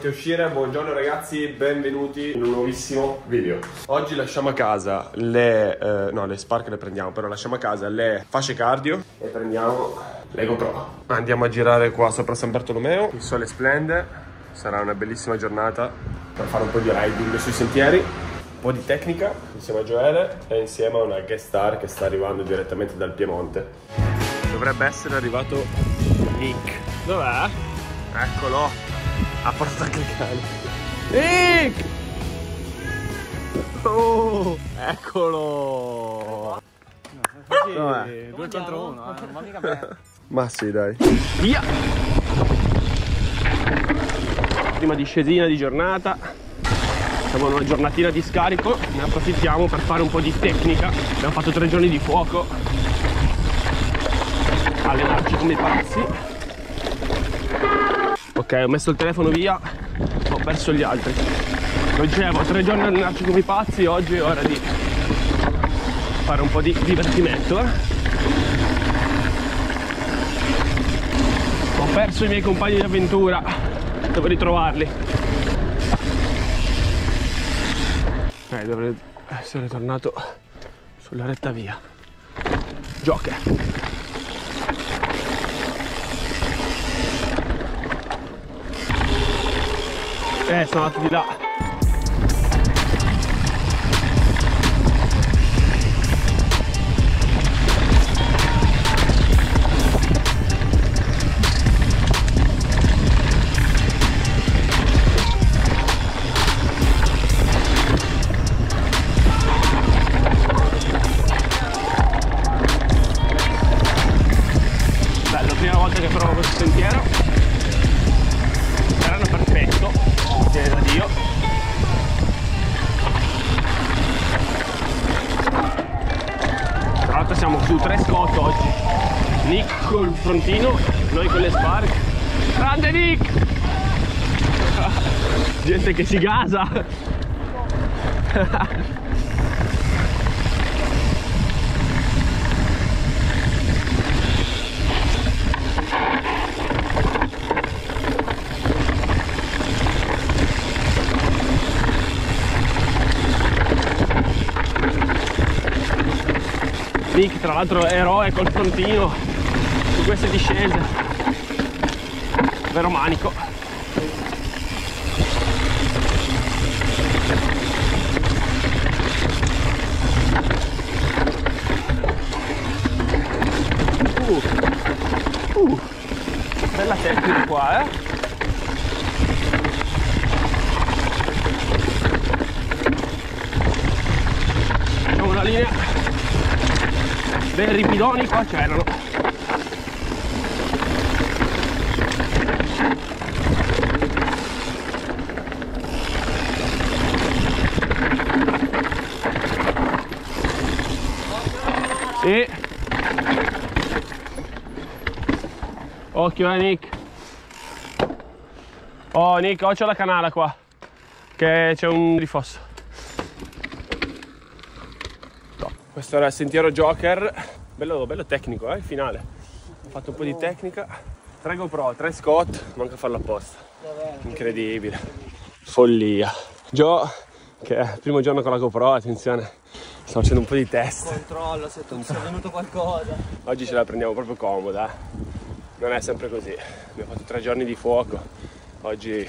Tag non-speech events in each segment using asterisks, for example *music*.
pronti a uscire. Buongiorno ragazzi, benvenuti in un nuovissimo video. Oggi lasciamo a casa le, eh, no, le Spark le prendiamo, però lasciamo a casa le fasce cardio e prendiamo le GoPro. Andiamo a girare qua sopra San Bartolomeo, il sole splende, sarà una bellissima giornata per fare un po' di riding sui sentieri, un po' di tecnica insieme a Joele e insieme a una guest star che sta arrivando direttamente dal Piemonte. Dovrebbe essere arrivato Nick. Dov'è? Eccolo! Ha portato anche il cane. Nick! Oh! Eccolo! Dov'è? Due contro uno, eh, non mica bene. Ma sì, dai. Via! Prima discesina di giornata. Siamo in una giornatina di scarico, ne approfittiamo per fare un po' di tecnica. Abbiamo fatto tre giorni di fuoco. Allenarci come pazzi. Ok, ho messo il telefono via, ho perso gli altri. Lo dicevo, tre giorni a allenarci come pazzi, oggi è ora di fare un po' di divertimento. eh. Ho perso i miei compagni di avventura, devo ritrovarli. Eh, dovrei essere tornato sulla retta via. Joker. Eh, sono andato di là. Siamo su tre scott oggi. Nick col frontino, noi con le spark. Grande Nick! *laughs* Gente che si gasa. *laughs* Nick tra l'altro eroe col frontino su queste discese. Vero manico. Uh. Uh. Bella tecnica qua, eh? Facciamo una linea dei ripidoni qua c'erano. E. Occhio eh Nick. Oh Nick occhio alla canala qua che c'è un rifosso. Questo era il sentiero Joker, bello, bello tecnico, eh, il finale. Ho fatto un po' di tecnica. 3 GoPro, 3 Scott, manca farlo apposta. Incredibile. Follia. Joe, che è il primo giorno con la GoPro, attenzione, sto facendo un po' di test. Controllo se tu sia venuto qualcosa. Oggi ce la prendiamo proprio comoda. eh. Non è sempre così. Abbiamo fatto tre giorni di fuoco. Oggi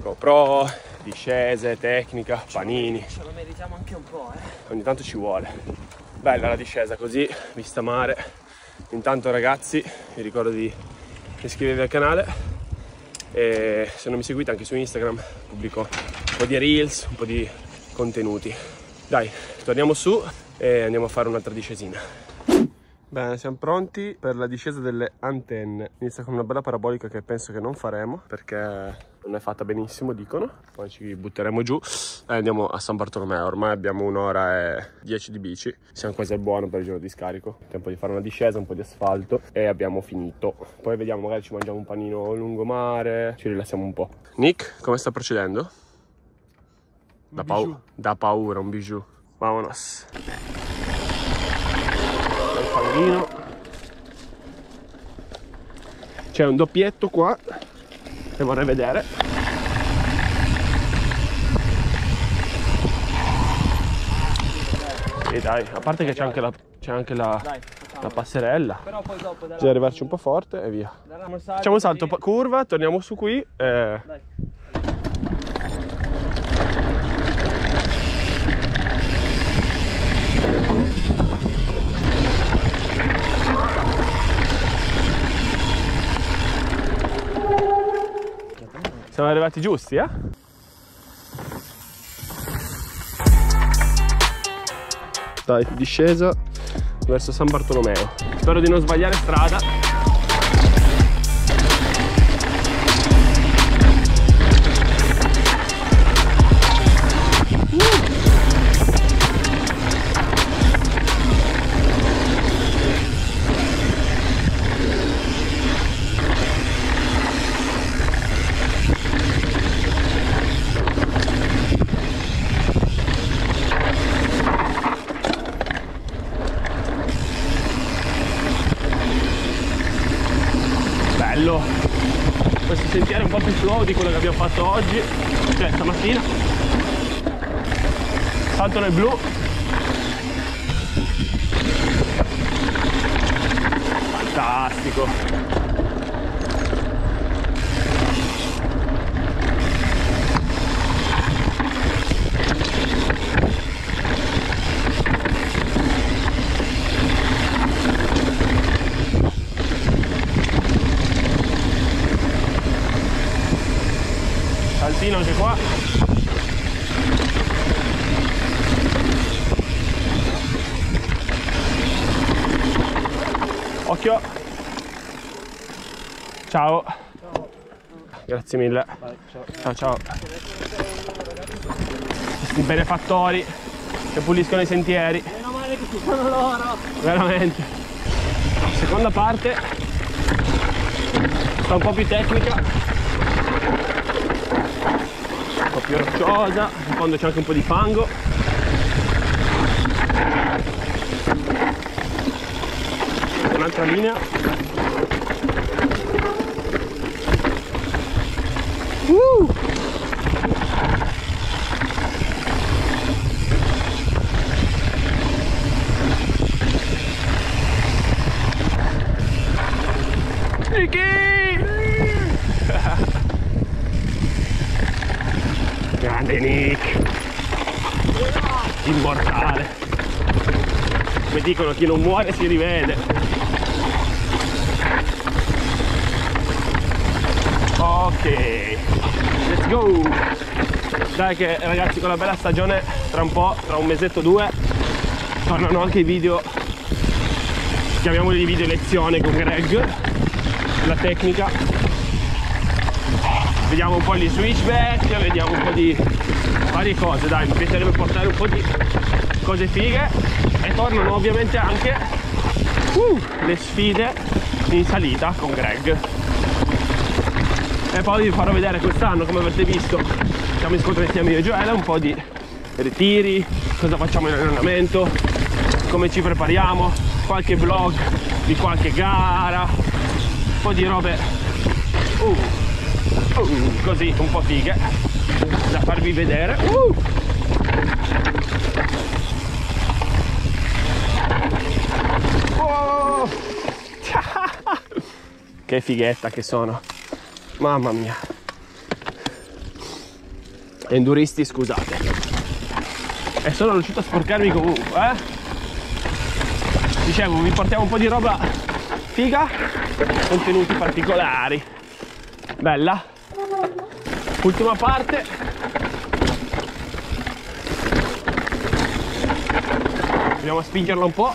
GoPro, discese, tecnica, panini. Ce lo meritiamo anche un po', eh. ogni tanto ci vuole. Bella la discesa così, vista mare. Intanto ragazzi, vi ricordo di iscrivervi al canale e se non mi seguite anche su Instagram pubblico un po' di reels, un po' di contenuti. Dai, torniamo su e andiamo a fare un'altra discesina. Bene, siamo pronti per la discesa delle antenne. Inizia con una bella parabolica che penso che non faremo perché non è fatta benissimo, dicono. Poi ci butteremo giù e andiamo a San Bartolomeo. Ormai abbiamo un'ora e dieci di bici. Siamo quasi al buono per il giorno di scarico. Tempo di fare una discesa, un po' di asfalto e abbiamo finito. Poi vediamo, magari ci mangiamo un panino lungomare, ci rilassiamo un po'. Nick, come sta procedendo? Da, pau- da paura, un bijou. Vamonos. Bel fangino. C'è un doppietto qua e vorrei vedere e dai a parte che c'è anche la c'è anche la, dai, la passerella Però poi dopo, bisogna arrivarci un po' forte e via facciamo un salto curva torniamo su qui e... dai. Siamo arrivati giusti, eh? Dai, discesa verso San Bartolomeo. Spero di non sbagliare strada. Slow di quello che abbiamo fatto oggi, cioè stamattina. Salto nel blu. Fantastico. Saltino anche qua. Occhio. Ciao. Grazie mille. Ciao ciao. Questi benefattori che puliscono i sentieri. Meno male che ci sono loro. Veramente. Seconda parte. Sta un po' più tecnica. Un po' più rocciosa. In fondo c'è anche un po' di fango. Un'altra linea. Uh! *laughs* Grande Nick! Immortale! Come dicono, chi non muore si rivede. Ok, let's go! Dai che ragazzi con la bella stagione tra un po', tra un mesetto o due, tornano anche i video, chiamiamoli video lezione con Greg, la tecnica. Vediamo un po' gli switchback, vediamo un po' di varie cose, dai, mi piacerebbe portare un po' di cose fighe e tornano ovviamente anche uh, le sfide in salita con Greg. E poi vi farò vedere quest'anno, come avete visto, siamo in scontro insieme io e Gioele, un po' di ritiri, cosa facciamo in allenamento, come ci prepariamo, qualche vlog di qualche gara, un po' di robe uh, uh, così un po' fighe da farvi vedere. Uh. Oh. *laughs* che fighetta che sono. Mamma mia. Enduristi, scusate. E sono riuscito a sporcarmi comunque, eh? Dicevo, vi portiamo un po' di roba figa, contenuti particolari. Bella. Ultima parte. Proviamo a spingerla un po'.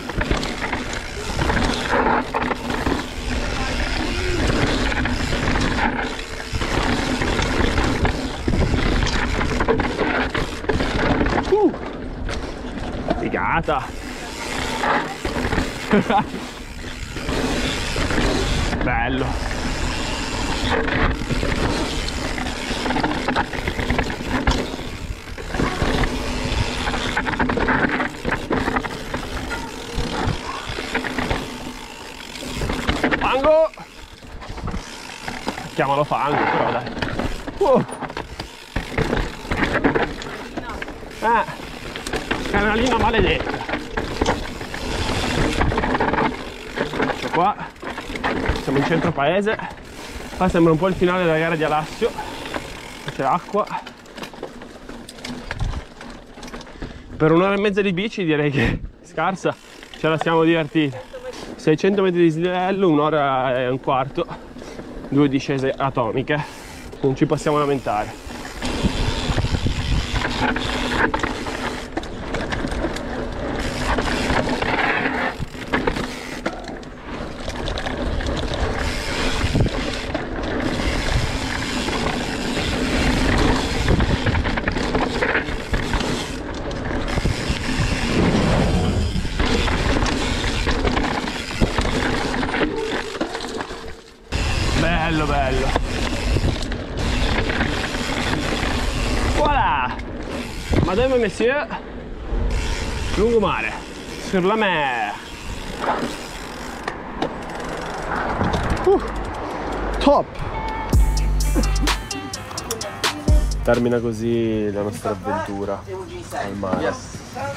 Uh, figata. Bello. Fango! Chiamalo fango però dai. Uh. Eh, canalina maledetta. Ecco qua. Siamo in centro paese. Qua sembra un po' il finale della gara di Alassio. C'è acqua. Per un'ora e mezza di bici direi che scarsa. Ce la siamo divertiti 600 metri di slivello un'ora e un quarto. Due discese atomiche. Non ci possiamo lamentare. Madame et monsieur lungomare sur la mer uh, top. Termina così la nostra avventura al mare.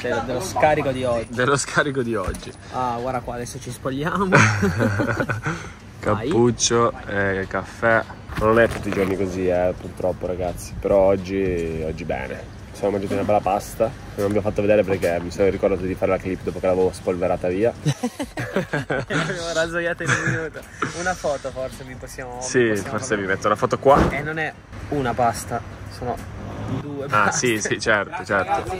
Dello, dello scarico di oggi. dello scarico di oggi. Ah, guarda qua, adesso ci spogliamo. *laughs* cappuccio e caffè. Non è tutti i giorni così eh, purtroppo ragazzi. Però oggi, oggi bene siamo mangiati una bella pasta che non vi ho fatto vedere perché mi sono ricordato di fare la clip dopo che l'avevo spolverata via Abbiamo rasoiato in un minuto. Una foto forse vi possiamo. sì possiamo forse vi metto una foto qua E non è una pasta, sono due ah paste. sì sì certo certo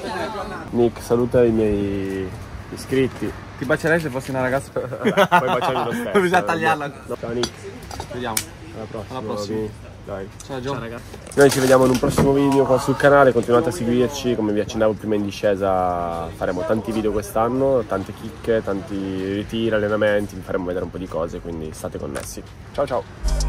Nick saluta i miei iscritti Ti bacerei se fossi una ragazza. Vabbè, puoi baciarmi lo *laughs* stesso Bisogna tagliarla. ciao Nick Vediamo. alla prossima, Alla prossima. Dai Ciao Gio. Noi ci vediamo in un prossimo video qua sul canale, continuate a seguirci, come vi accennavo prima in discesa faremo tanti video quest'anno, tante chicche, tanti ritiri, allenamenti, vi faremo vedere un po' di cose, quindi state connessi. Ciao ciao!